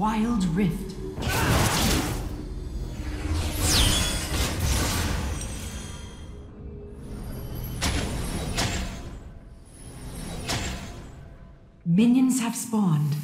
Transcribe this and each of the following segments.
Wild Rift. Minions have spawned.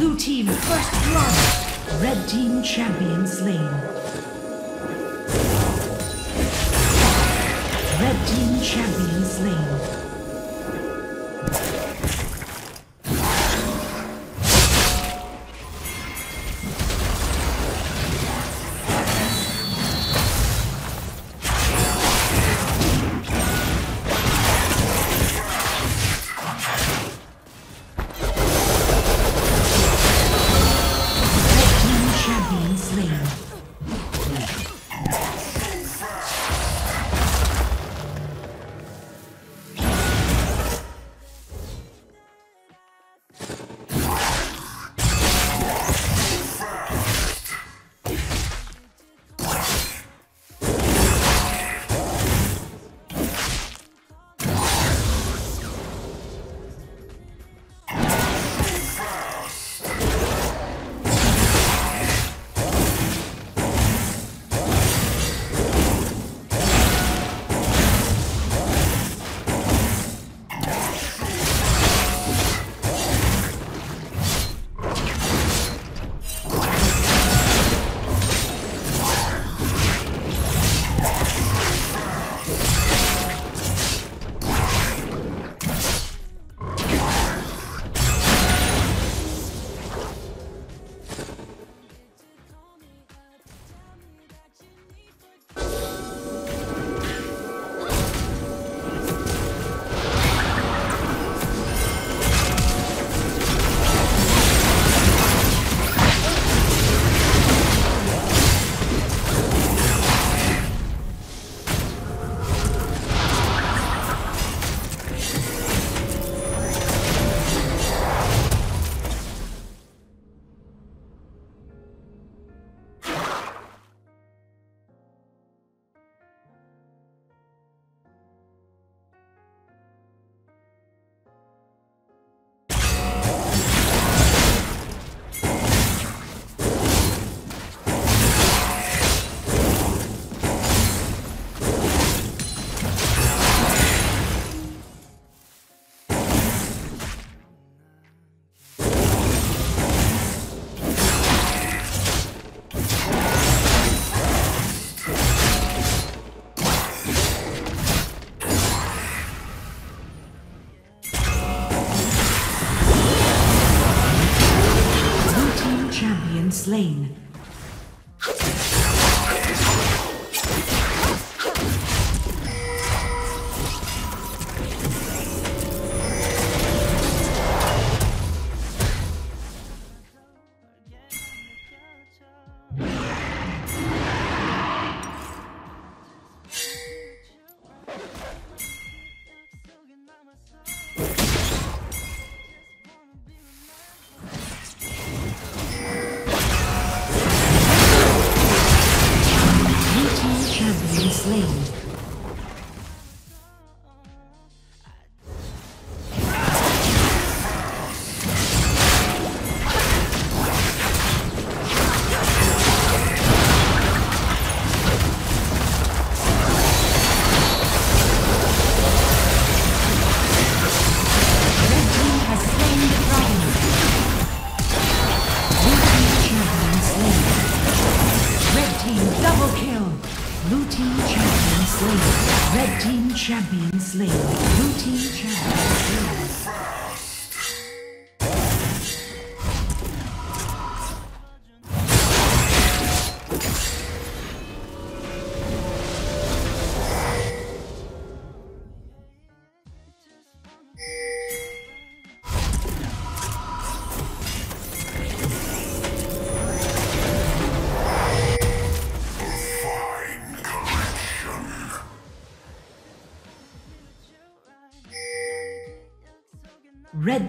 Blue team first blood. Red team champion slain. Red team champion slain.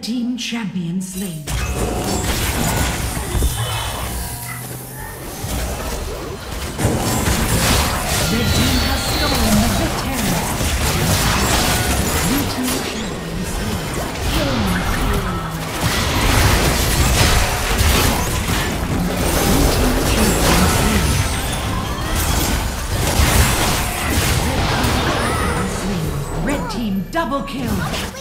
Red team champion slain. Red team has stolen the victory. Team team. Red team double kill.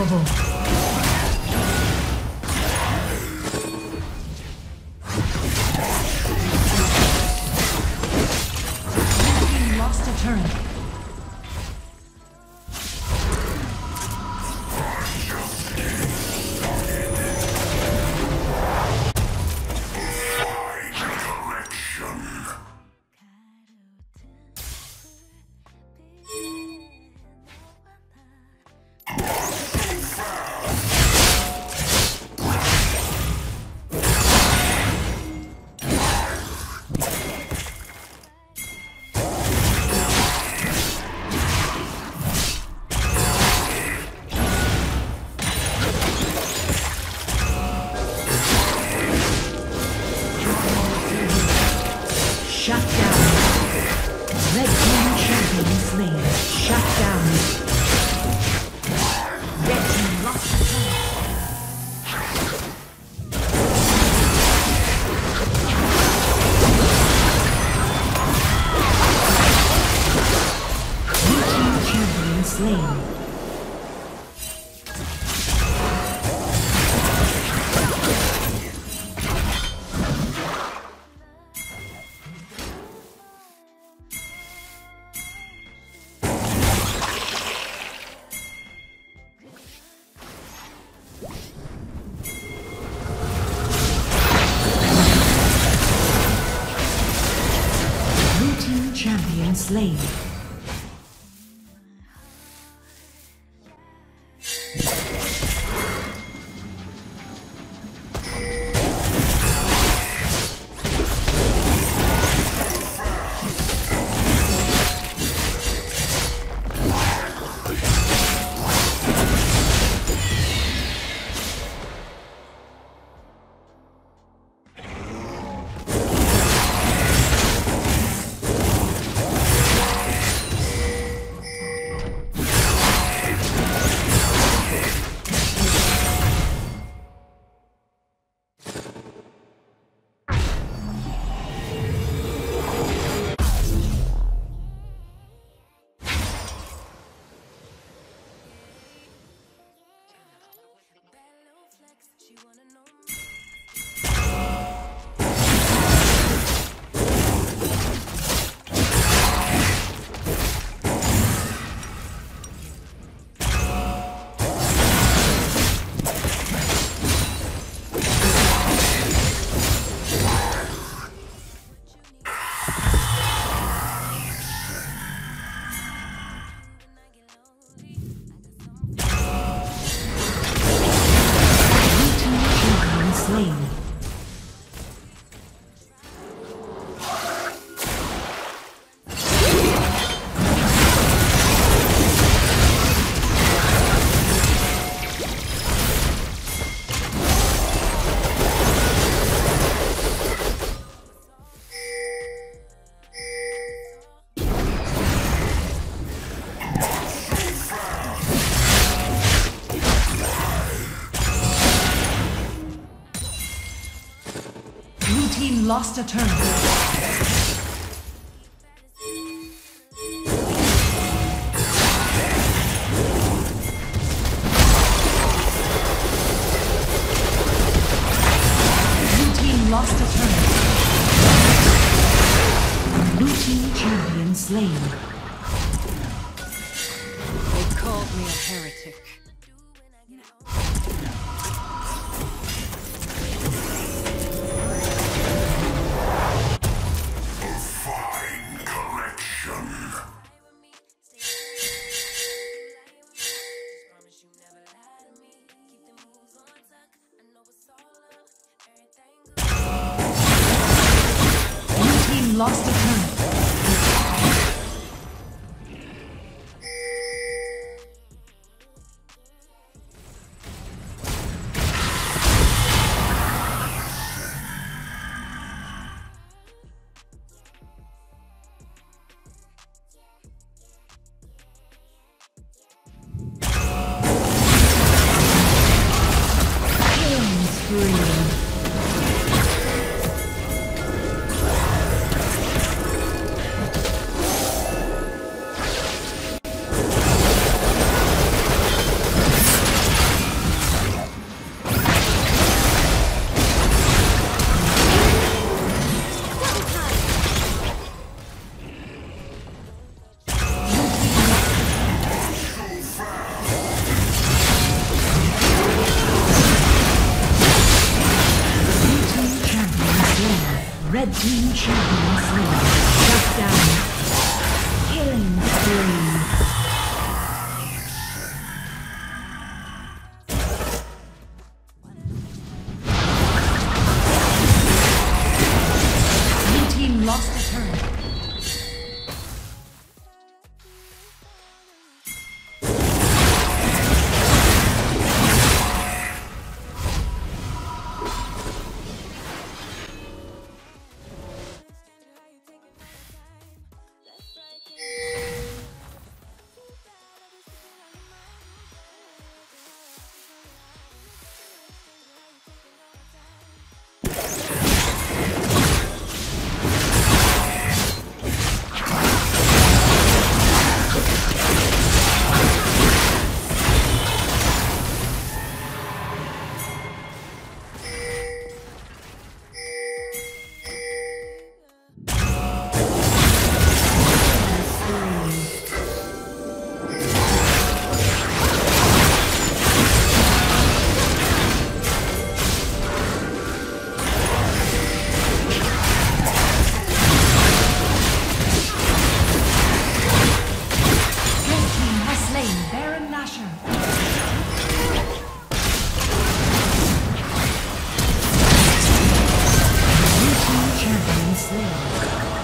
Unstoppable. Slain. lost a turn. Red team champion slain. Shut down. slain.